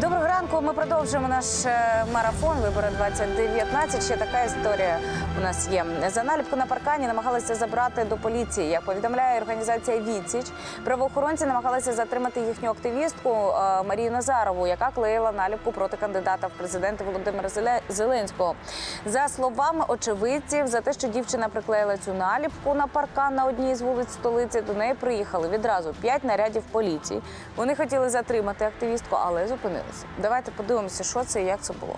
ранку. Ми продовжуємо наш е, марафон Вибори 2019. Ще така історія у нас є. За наліпку на паркані намагалися забрати до поліції. Як повідомляє організація Відсіч, правоохоронці намагалися затримати їхню активістку е, Марію Назарову, яка клеїла наліпку проти кандидата в президенти Володимира Зеле- Зеленського. За словами очевидців, за те, що дівчина приклеїла цю наліпку на паркан на одній з вулиць столиці, до неї приїхали відразу п'ять нарядів поліції. Вони хотіли затримати активістку, але зупинилися. Давайте подивимося, що це і як це було.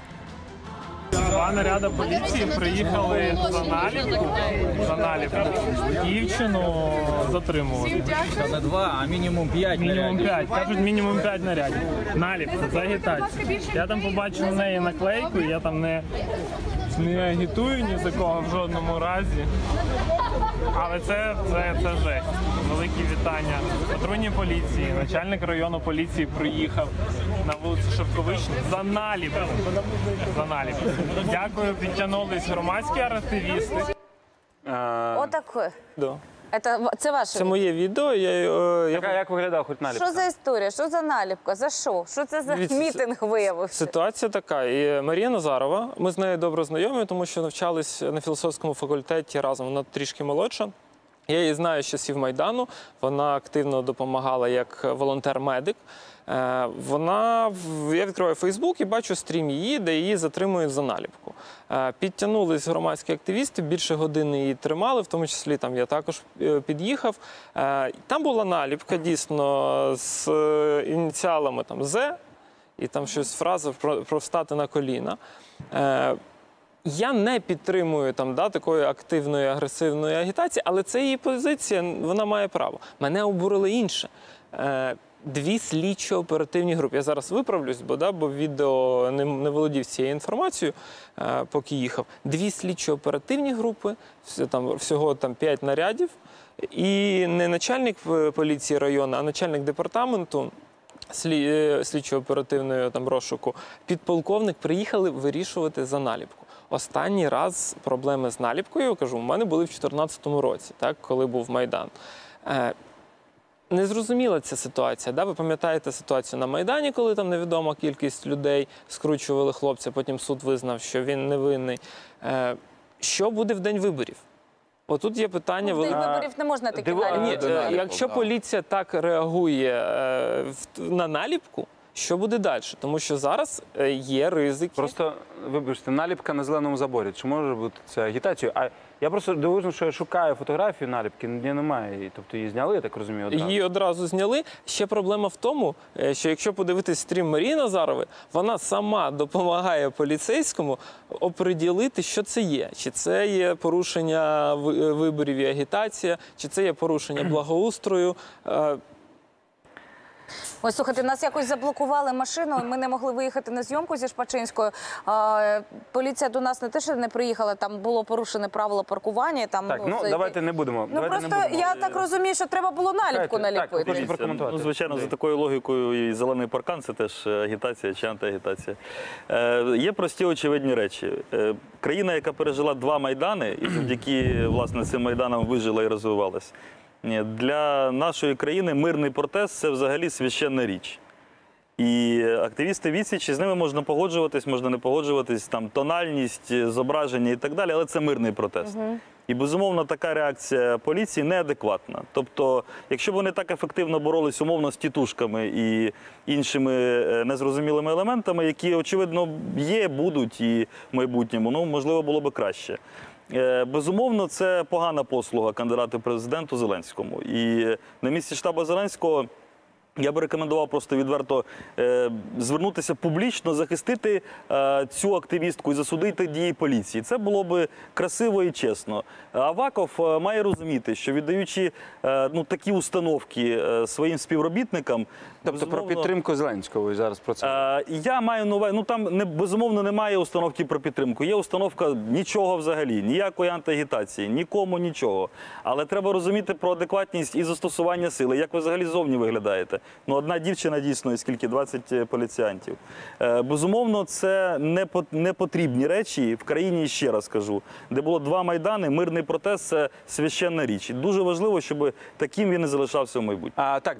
Два наряди поліції приїхали за наліпку, за наліпку дівчину затримувати. Та не два, а мінімум п'ять Мінімум нарядів. п'ять. Кажуть, мінімум п'ять нарядів. Наліпка, за агітацію. Я там побачив у неї наклейку, я там не, не агітую ні за кого в жодному разі. Але це, це, це жесть. Великі вітання. Патрульній поліції, начальник району поліції приїхав на вулицю Шовковичну за наліпку. За наліпку. Дякую, підтягнулись громадські активісти. Отак. Да. Це, це ваше. Це моє відео. Я, е, я Яка, як виглядав хоч наліпка? Що за історія? Що за наліпка? За що? Що це за Дивіться, мітинг виявився? Ситуація така. І Марія Назарова, ми з нею добре знайомі, тому що навчались на філософському факультеті разом. Вона трішки молодша. Я її знаю з часів Майдану. Вона активно допомагала як волонтер-медик. Е, Вона я відкриваю Фейсбук і бачу стрім її, де її затримують за наліпку. Е, Підтягнулись громадські активісти, більше години її тримали, в тому числі там я також е, під'їхав. Там була наліпка дійсно з ініціалами там З, і там щось фраза про, про встати на коліна. Я не підтримую там да, такої активної агресивної агітації, але це її позиція, вона має право. Мене обурило інше. Е, Дві слідчо-оперативні групи. Я зараз виправлюсь, бо да, бо відео не, не володів цією інформацією, е, поки їхав. Дві слідчо-оперативні групи, там всього там п'ять нарядів, і не начальник е, поліції району, а начальник департаменту е, слідчо-оперативної розшуку, підполковник приїхали вирішувати за наліпку. Останній раз проблеми з наліпкою, кажу, у мене були в 2014 році, так, коли був Майдан. Е, Незрозуміла ця ситуація. Да? Ви пам'ятаєте ситуацію на Майдані, коли там невідома кількість людей скручували хлопця, потім суд визнав, що він невинний. Е, Що буде в день виборів? Отут є питання Ну, в день виборів не можна такі диво- наліпки. ні, е, якщо да. поліція так реагує е, на наліпку, що буде далі? Тому що зараз е, є ризики. Просто, вибачте, наліпка на зеленому заборі. Чи може бути це агітацією? А я просто дивуюся, що я шукаю фотографію наліпки, ніде немає її. Тобто її зняли, я так розумію, одразу. Її одразу зняли. Ще проблема в тому, е, що якщо подивитись стрім Марії Назарови, вона сама допомагає поліцейському оприділити, що це є. Чи це є порушення виборів і агітація, чи це є порушення благоустрою. Ось слухайте, нас якось заблокували машину. Ми не могли виїхати на зйомку зі Шпачинською. А, поліція до нас не те, що не приїхала, там було порушене правило паркування. Там Так, ну це- давайте не будемо. Ну давайте просто не будемо. я так розумію, що треба було наліпку Чекайте, так, наліпити. Прошу прокоментувати. Ну, звичайно, за такою логікою і зелений паркан це теж е, агітація чи антиагітація. Е, є прості очевидні речі. Е, країна, яка пережила два майдани, і завдяки власне цим майданам вижила і розвивалась. Ні, Для нашої країни мирний протест це взагалі священна річ. І активісти відсічі з ними можна погоджуватись, можна не погоджуватись, там тональність, зображення і так далі, але це мирний протест. І безумовно така реакція поліції неадекватна. Тобто, якщо б вони так ефективно боролись умовно з тітушками і іншими е, незрозумілими елементами, які очевидно є, будуть і в майбутньому, ну можливо було би краще. Е, Безумовно, це погана послуга кандидату президенту Зеленському. І на місці штабу Зеленського. Я би рекомендував просто відверто е, звернутися публічно, захистити е, цю активістку і засудити дії поліції. Це було би красиво і чесно. Аваков е, має розуміти, що віддаючи е, ну, такі установки е, своїм співробітникам, Тобто про підтримку Зеленського зараз про це. Е, Я маю увазі, ну там не безумовно немає установки про підтримку. Є установка нічого взагалі, ніякої антиагітації, нікому нічого. Але треба розуміти про адекватність і застосування сили. Як ви взагалі зовні виглядаєте? Ну, одна дівчина дійсно, і скільки 20 поліціянтів. Е, Безумовно, це не потрібні речі в країні. Ще раз кажу, де було два майдани. Мирний протест це священна річ. І дуже важливо, щоб таким він і залишався в майбутньому. А, так,